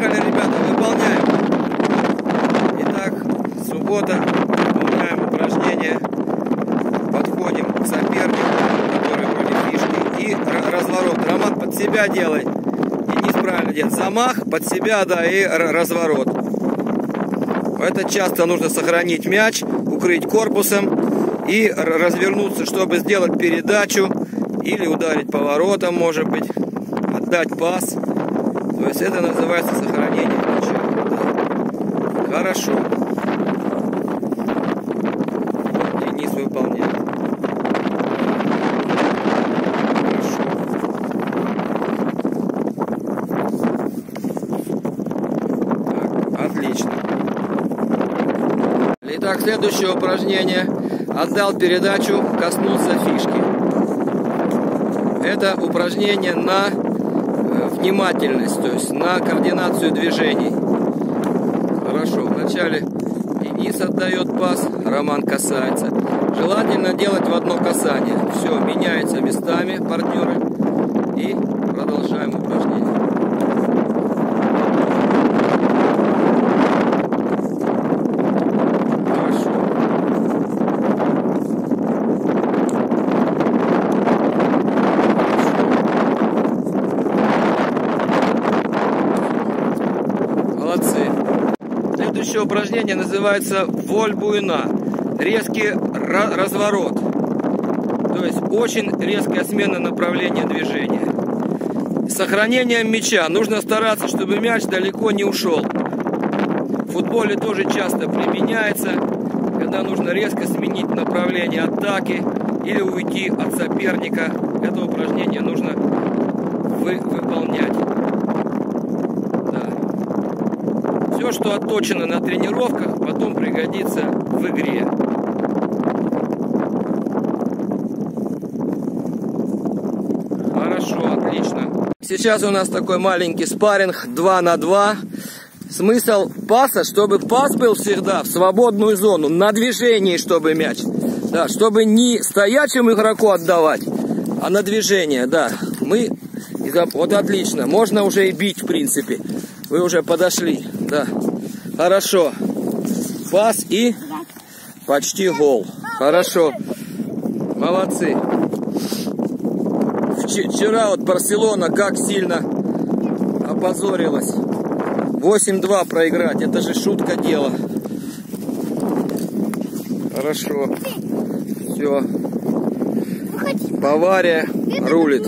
Поехали, ребята, выполняем. Итак, суббота. Выполняем упражнение. Подходим к сопернику, который вроде фишки. И разворот. Роман под себя делай. Денис правильно делает. Замах под себя, да, и разворот. Это часто нужно сохранить мяч, укрыть корпусом и развернуться, чтобы сделать передачу или ударить поворотом, может быть, отдать пас. То есть это называется сохранение. Да. Хорошо. Денис выполняет. Хорошо. Так, отлично. Итак, следующее упражнение. Отдал передачу, коснулся фишки. Это упражнение на внимательность, то есть на координацию движений. Хорошо, вначале Денис отдает пас, Роман касается. Желательно делать в одно касание. Все, меняются местами партнеры и продолжаем упражнение. Молодцы. Следующее упражнение называется вольбуина. Резкий разворот. То есть очень резкая смена направления движения. Сохранением мяча. Нужно стараться, чтобы мяч далеко не ушел. В футболе тоже часто применяется, когда нужно резко сменить направление атаки или уйти от соперника. Это упражнение нужно вы, выполнять. Все, что отточено на тренировках, потом пригодится в игре. Хорошо, отлично. Сейчас у нас такой маленький спарринг 2 на 2. Смысл паса, чтобы пас был всегда в свободную зону, на движении, чтобы мяч. Да, чтобы не стоячему игроку отдавать, а на движение, да. Мы, вот отлично, можно уже и бить, в принципе. Вы уже подошли, да. Хорошо. Пас и почти гол. Хорошо. Молодцы. Вчера вот Барселона как сильно опозорилась. 8-2 проиграть. Это же шутка дело. Хорошо. Все. Бавария рулит.